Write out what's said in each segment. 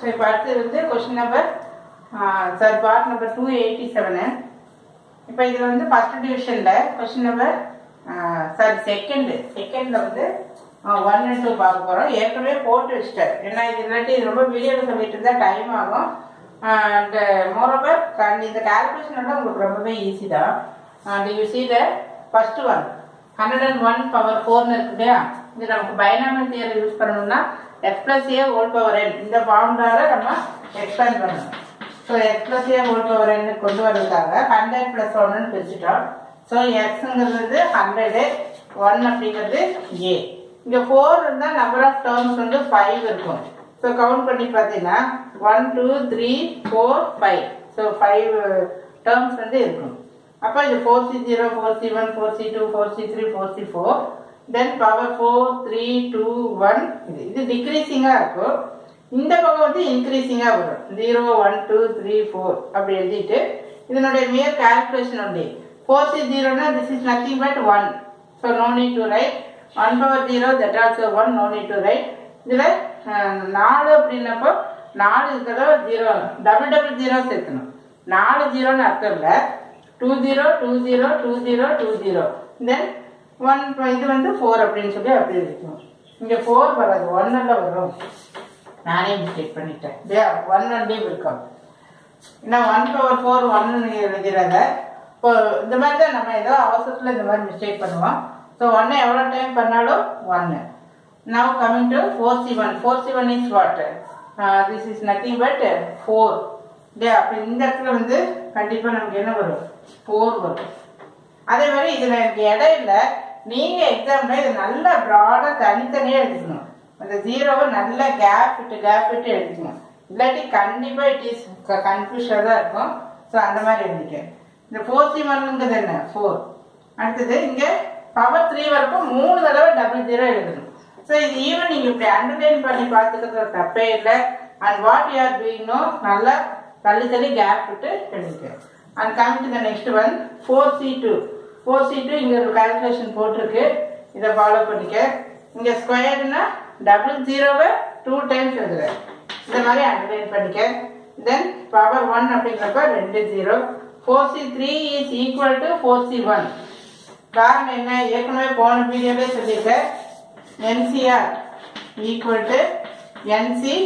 So இப்போ அடுத்தது வந்து question number sir part number two eighty seven இப்போ இதில் வந்து ஃபர்ஸ்ட் டிவிஷனில் கொஸ்டின் நம்பர் சாரி செகண்டு செகண்டில் வந்து ஒன் அண்ட் டூ பார்க்க போகிறோம் ஏற்கனவே போட்டு வச்சுட்டேன். ஏன்னா இது இல்லாட்டி இது ரொம்ப வீடியோவில் சொல்லிட்டு இருந்தால் டைம் ஆகும். அண்ட் மோரோவர் இந்த கால்குலேஷன் உங்களுக்கு ரொம்பவே ஈஸி தான். And you see the first one hundred and one power ஃபோர்னு இருக்கு இல்லையா? இது நமக்கு பைனாமல் தியர் யூஸ் பண்ணணும்னா X plus A whole power N இந்த ஃபார்முலால நம்ம எக்ஸ்பேண்ட் பண்ணணும். So X plus A whole power N கொண்டு வரதுக்காக ஹண்ட்ரட் பிளஸ் ஒன்னு பிரிச்சுட்டோம். ஸோ எக்ஸுங்கிறது வந்து ஹண்ட்ரடு ஒன் அப்படிங்கிறது ஏ இங்கே ஃபோர் இருந்தால் நம்பர் ஆஃப் டேர்ம்ஸ் வந்து ஃபைவ் இருக்கும். ஸோ கவுண்ட் பண்ணி பார்த்தீங்கன்னா one two three four five so five terms வந்து இருக்கும். அப்போ இது four C zero four C one four C two four C three four C four then power four three two one இது இது டிக்ரீசிங்காக இருக்கும் இந்த பக்கம் வந்து இன்க்ரீசிங்காக வரும். Zero one two three four அப்படி எழுதிட்டு இதனுடைய மியர் கால்குலேஷன் உண்டு. Four C ஜீரோனா this is nothing but one so no need to write one power zero that also one no need to write இதில் நாலு அப்படின்னப்போ நாலு தடவை ஜீரோ டபுள் டபுள் ஜீரோ சேர்க்கணும் நாலு ஜீரோன்னு அர்த்தம் இல்லை. Two zero two zero two zero two zero then one இது வந்து ஃபோர் அப்படின்னு சொல்லி அப்படி இருக்கும். இங்கே ஃபோர் வராது ஒன்னில் வரும். நானே மிஸ்டேக் பண்ணிட்டேன். இல்லையா? ஒன் ஒன்லேயும் இருக்கும் ஏன்னா ஒன் பவர் ஃபோர் ஒன்னு எழுதிடுறாங்க இப்போ இந்த மாதிரி தான் நம்ம ஏதோ அவசரத்தில் இந்த மாதிரி மிஸ்டேக் பண்ணுவோம். ஸோ ஒன்னை எவ்வளோ டைம் பண்ணாலும் ஒன்று now coming to four C one four C one is what this is nothing but four இல்லையா? அப்போ இந்த இடத்துல வந்து கண்டிப்பாக நமக்கு என்ன வரும்? ஃபோர் வரும். அதே மாதிரி இதில் எனக்கு இடம் நீங்க நீங்கள் எக்ஸாமில் இது நல்லா ப்ராடா தனித்தனியாக எழுதிக்கணும். அந்த ஜீரோவை நல்லா கேப் விட்டு கேப் விட்டு எழுதிக்கணும். இல்லாட்டி கண்டிப்பாக இட் இஸ் கன்ஃபியூஷன் தான் இருக்கும். ஸோ அந்த மாதிரி எழுதிக்க இந்த ஃபோர் சி ஒன்னுங்கிறது என்ன? ஃபோர் அடுத்தது இங்க பவர் த்ரீ வரைக்கும் மூணு தடவை டபுள் ஜீரோ எழுதணும். ஸோ இது ஈவன் நீங்கள் இப்படி அண்டர்லைன் பண்ணி பார்த்துக்கிறது தப்பே இல்லை. அண்ட் வாட் யூ ஆர் டூயிங்னோ நல்லா தள்ளி தள்ளி கேப் விட்டு எழுதிக்க and coming to the next one four C two four C two இங்கே ஒரு கால்குலேஷன் போட்டிருக்கு. இதை ஃபாலோ பண்ணிக்க. இங்கே ஸ்கொயர்னா டபுள் ஜீரோவை டூ டைம்ஸ் எழுதுறேன். இந்த மாதிரி அண்டர்லைன் பண்ணிக்க. தென் பவர் ஒன் அப்படிங்கிறப்ப ரெண்டு zero four C three is equal to four C one காரணம் என்ன? ஏற்கனவே போன பீரியடே சொல்லியிருக்கேன். NCR equal to NC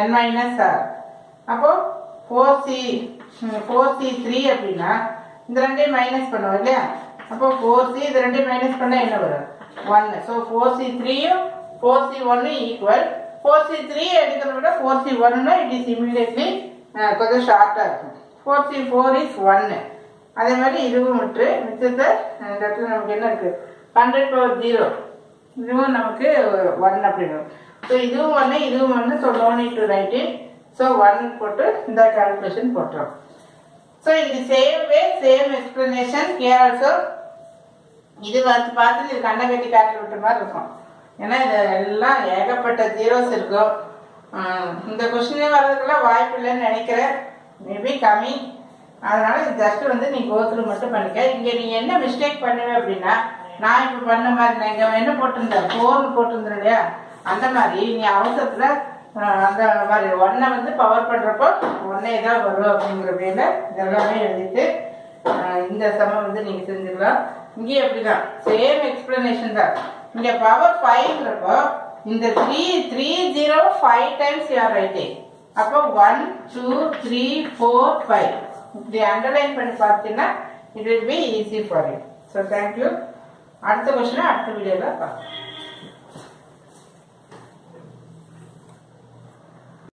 N minus R அப்போ four C four C three அப்படின்னா இந்த ரெண்டையும் மைனஸ் பண்ணுவோம் இல்லையா? அப்போ ஃபோர் சி இது ரெண்டையும் மைனஸ் பண்ணால் என்ன வரும்? ஒன்று ஸோ ஃபோர் சி த்ரீயும் ஃபோர் சி ஒன்று ஈக்குவல் ஃபோர் சி த்ரீ எடுக்கிறத விட ஃபோர் சி ஒன்னுனா இட் இஸ் இமீடியட்லி கொஞ்சம் ஷார்ட்டாக இருக்கும். ஃபோர் சி ஃபோர் இஸ் ஒன்று அதே மாதிரி இதுவும் விட்டு மிச்சத்தை இந்த இடத்துல நமக்கு என்ன இருக்குது ஹண்ட்ரட் பவர் ஜீரோ இதுவும் நமக்கு ஒன் அப்படின்னு ஸோ இதுவும் ஒன்று இதுவும் ஒன்று so no need to nineteen so one போட்டு இந்த கால்குலேஷன் போட்டுரும் ஸோ இது same way same explanation care also இது வந்து பார்த்து இது கண்ணை கட்டி காட்டி விட்ட மாதிரி இருக்கும். ஏன்னா இது எல்லாம் ஏகப்பட்ட ஜீரோஸ் இருக்கும் இந்த கொஸ்டினே வர்றதுக்கெல்லாம் வாய்ப்பு இல்லைன்னு நினைக்கிறேன். மேபி கம்மி. அதனால ஜஸ்ட் வந்து நீ கோத்ரூ மட்டும் பண்ணிக்க. இங்கே நீ என்ன மிஸ்டேக் பண்ணுவ அப்படின்னா நான் இப்போ பண்ண மாதிரி நான் இங்கே என்ன போட்டிருந்தேன் ஃபோன் போட்டிருந்தேன் இல்லையா? அந்த மாதிரி நீ அவசரத்தில் அந்த மாதிரி ஒன்றை வந்து பவர் பண்ணுறப்போ ஒன்னே தான் வரும் அப்படிங்கிற பேரில் இதெல்லாமே எழுதிட்டு இந்த சமம் வந்து நீங்கள் செஞ்சுக்கலாம் இங்கேயும் அப்படிதான். சேம் எக்ஸ்பிளனேஷன் தான். இங்கே பவர் ஃபைவ்ன்றப்போ இந்த three three zero five times you are writing அப்போ one two three four five இப்படி அண்டர்லைன் பண்ணி பார்த்தீங்கன்னா it will be easy for you so thank you அடுத்த கொஸ்டினை அடுத்த வீடியோவில் பார்க்கலாம்.